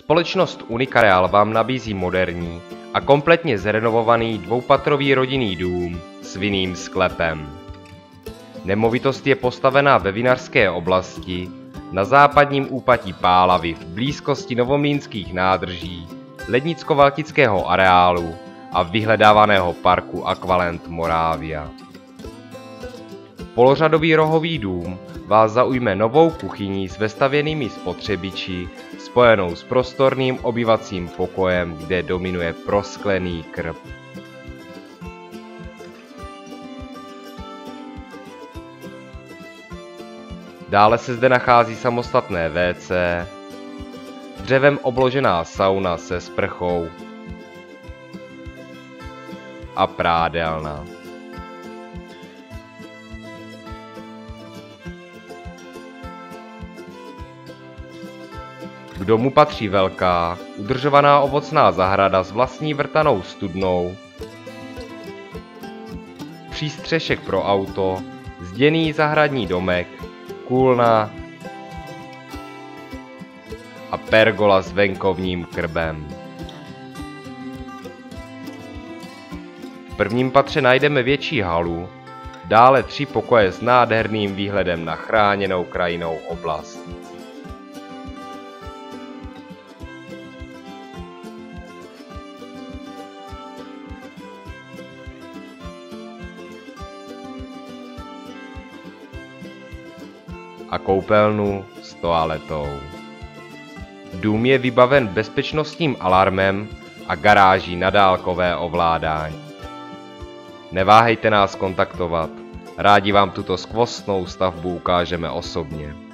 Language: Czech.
Společnost Unicareal vám nabízí moderní a kompletně zrenovovaný dvoupatrový rodinný dům s vinným sklepem. Nemovitost je postavená ve vinařské oblasti na západním úpatí Pálavy v blízkosti novomlínských nádrží, lednicko-valtického areálu a vyhledávaného parku Aqualent Moravia. Polořadový rohový dům vás zaujme novou kuchyní s vestavěnými spotřebiči spojenou s prostorným obyvacím pokojem, kde dominuje prosklený krb. Dále se zde nachází samostatné WC, dřevem obložená sauna se sprchou a prádelna. K domu patří velká, udržovaná ovocná zahrada s vlastní vrtanou studnou, přístřešek pro auto, zděný zahradní domek, kůlna a pergola s venkovním krbem. V prvním patře najdeme větší halu, dále tři pokoje s nádherným výhledem na chráněnou krajinou oblast. A koupelnu s toaletou. Dům je vybaven bezpečnostním alarmem a garáží na dálkové ovládání. Neváhejte nás kontaktovat, rádi vám tuto skvostnou stavbu ukážeme osobně.